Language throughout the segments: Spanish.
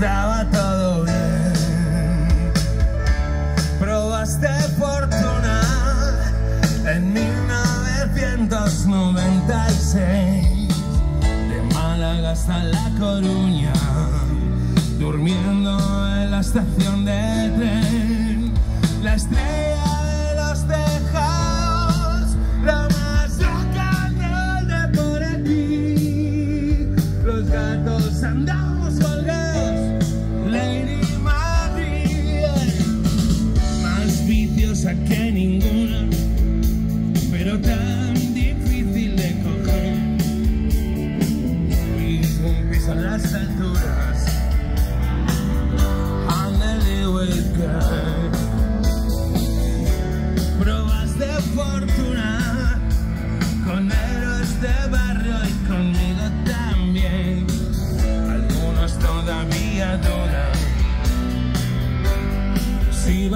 estaba todo bien. Probaste fortuna en 1996, de Málaga hasta La Coruña, durmiendo en la estación de tren, la estrella que ninguna pero tan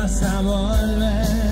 vas a volver.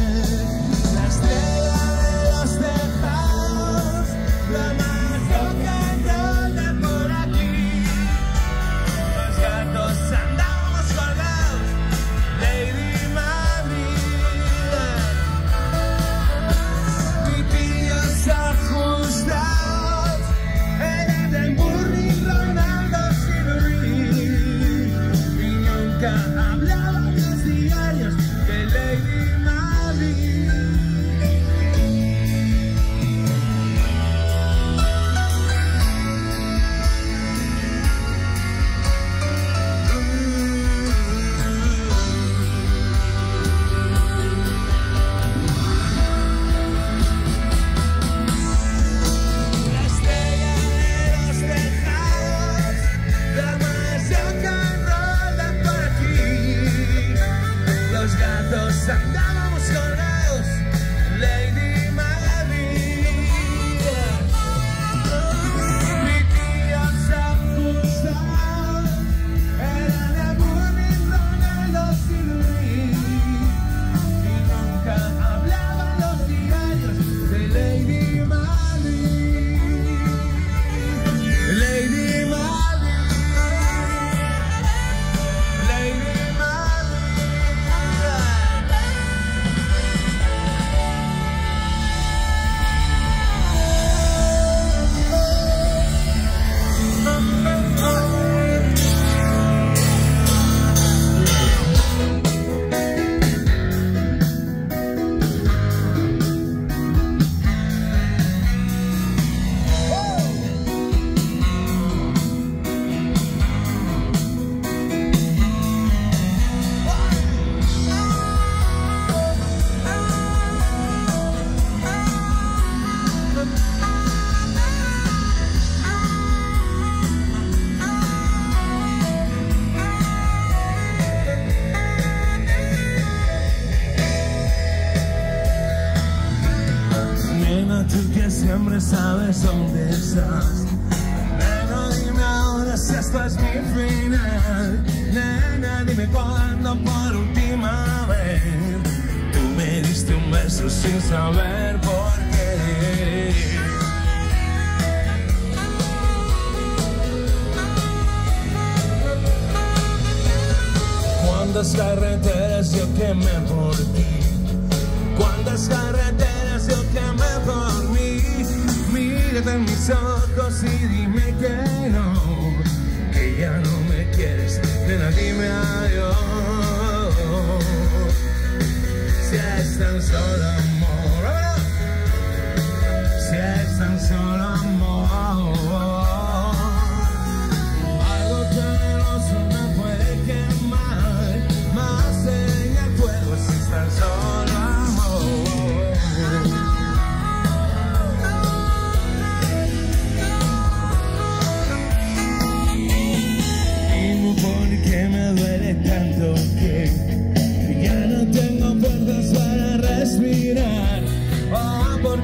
Tú que siempre sabes dónde estás. Nena, dime ahora si esto es mi final. Nena, dime cuándo por última vez. Tú me diste un beso sin saber por qué. Cuántas carreteras yo quemé por ti. Cuántas carreteras mis ojos y dime que no, que ya no me quieres. Nena, dime adiós. Si es tan solo amor, si es tan solo amor.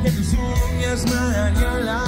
que tus uñas life.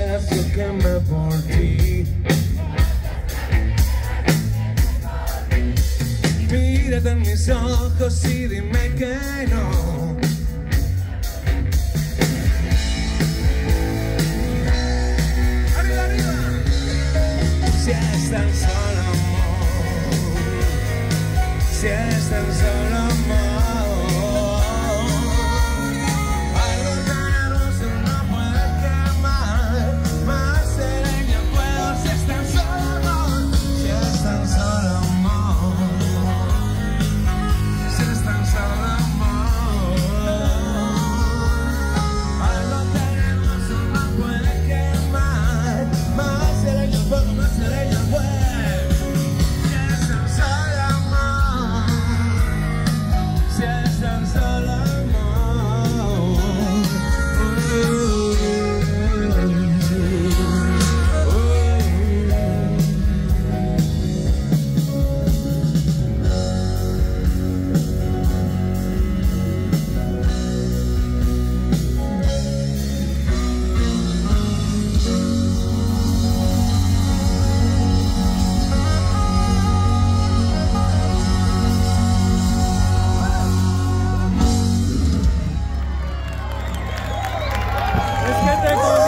espacio que me. Mírate en mis ojos y dime que no. ¡Arriba, arriba! Si es tan solo amor, si es tan solo